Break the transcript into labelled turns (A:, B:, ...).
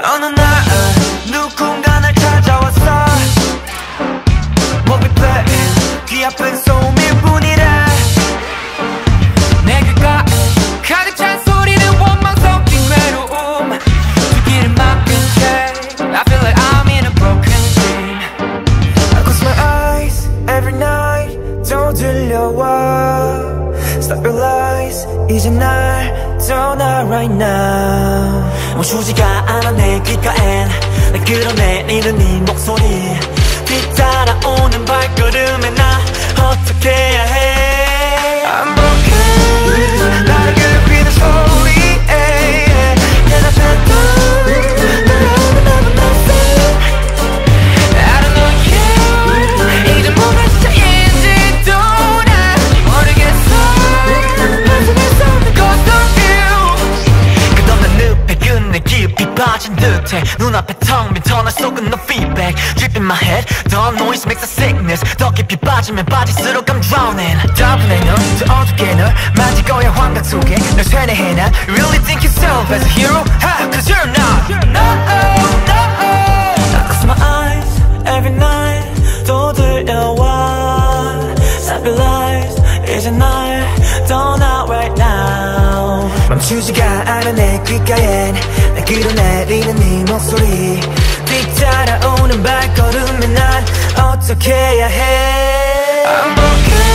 A: 어느 날 누군가 Stop your lies. 이제 날 떠나 right now. 멈추지가 않아 내 귓가엔 날 끌어내리는 네 목소리 뒤따라오는 발걸음 깊이 빠진 듯해 눈앞에 텅빈 터널 속은 no feedback Drip in my head The noise makes a sickness 더 깊이 빠지면 빠질수록 I'm drowning 다분해 넌더 어둡게 널 만질 거야 환각 속에 널 세뇌해 난 Really think yourself as a hero? Ha! Cause you're not No, no I close my eyes every night 또 들려와 Stop your lies 이제 날 떠나 right now 멈추지가 않아 내 귓가엔 날 끌어내리는 네 목소리. 뒤따라오는 발걸음에 난 어떻게 해야 해? I'm 나를